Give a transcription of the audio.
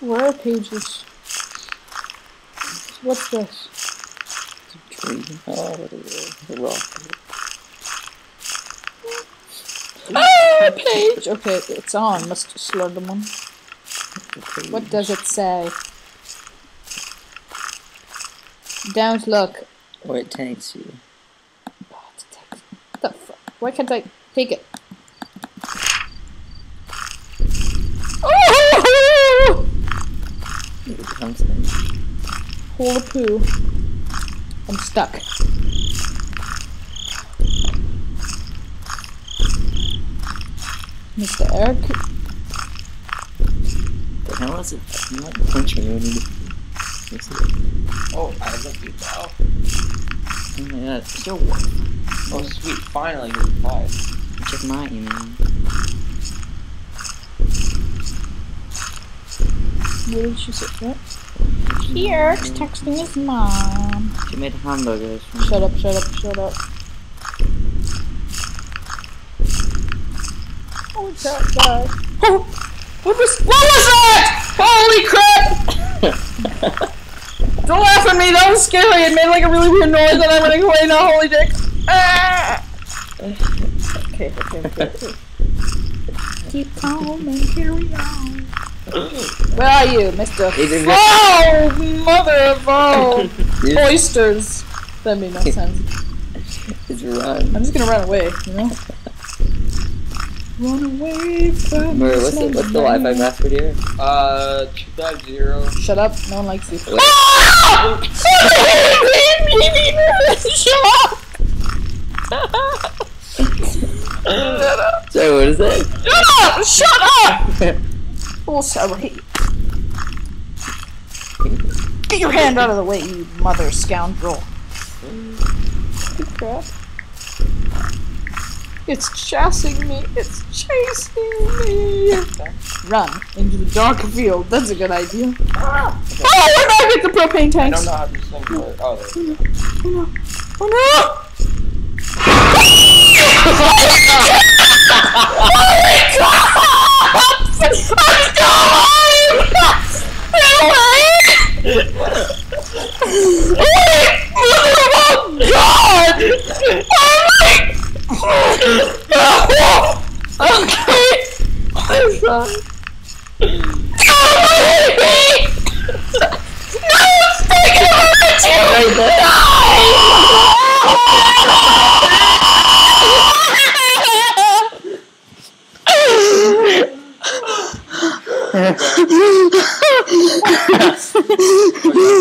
Where are pages? What's this? Tree. Oh, what is it? The rock. Ah, page! Okay, it's on, Mr. Slenderman. The tree. What does it say? Don't look. Or it takes you. What the fuck? Why can't I take it? Oh! It becomes things. Hole of poo. I'm stuck. Mr. Eric? The hell is it? I'm not punching when you Oh, I love you now. Oh my god, so what? Oh, sweet. Finally, you replied. Check my email. What did she say? What? He Eric's texting his mom. She made hamburgers. Shut up, shut up, shut up. Oh, that guy. Oh, what was, what was that? Holy crap! Don't laugh at me, that was scary. It made like a really weird noise and I'm running away now, holy dick. Ah! Okay, okay, okay. okay. Keep calm and carry on. Where are you, Mr. Oh, mother of all oysters. That made no sense. he's run. I'm just gonna run away, you know? Run away from Murray, what's the, what's the Wi-Fi password here? Uh, 250. Shut up, no one likes you. Wait. Ah! Shut up! Sorry, what is that? Shut up! Shut up! Oh, sorry. Get your hand out of the way, you mother scoundrel. Good crap. It's chasing me. It's chasing me. Run into the dark field. That's a good idea. Ah! Oh, we're back at the propane I tanks. don't know how to sing for. Oh, there you go. Oh no! Oh, okay. I'm sorry. Oh, no, it's freaking hurt you! Right there. No! Yeah.